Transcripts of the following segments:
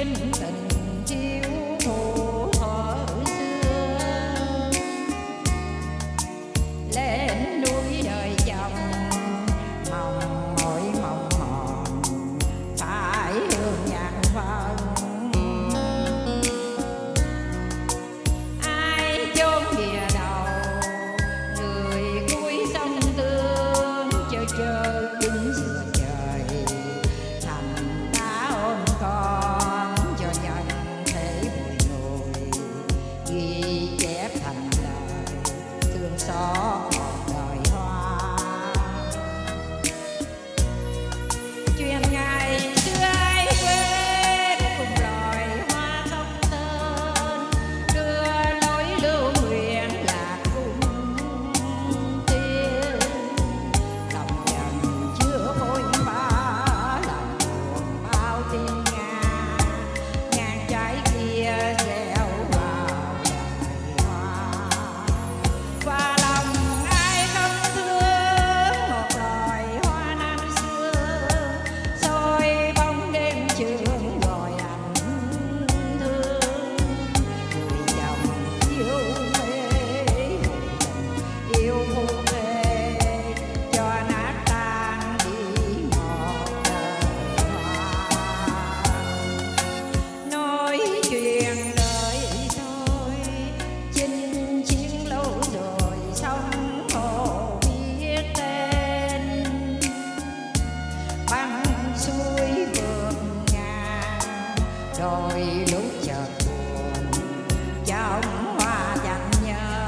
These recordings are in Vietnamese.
in me. suối vườn nhà. Đôi lúc chợt buồn trong hoa chẳng nhớ.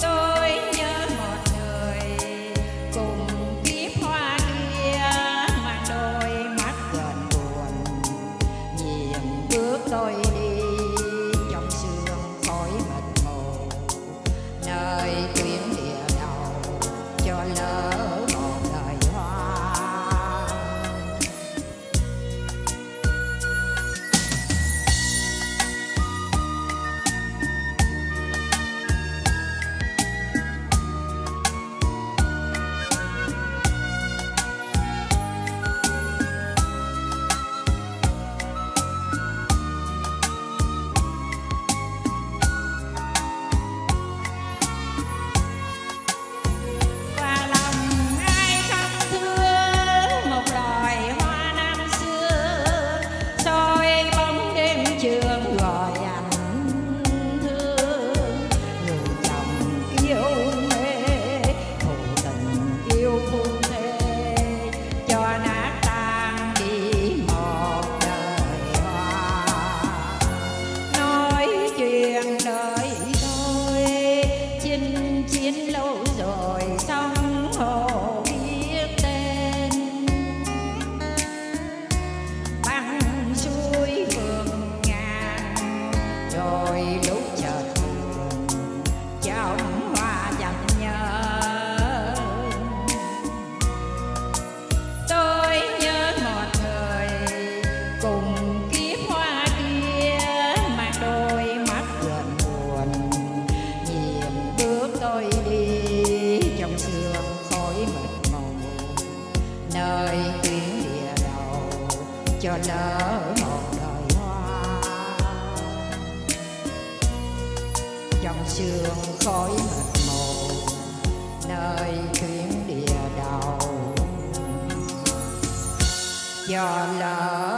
Tôi nhớ một người cùng kiếp hoa kia mà đôi mắt gần buồn. Nhìn bước tôi cho nở một đời hoa. Trong sương khói mịt mù, nơi tuyến địa đầu. Cho lỡ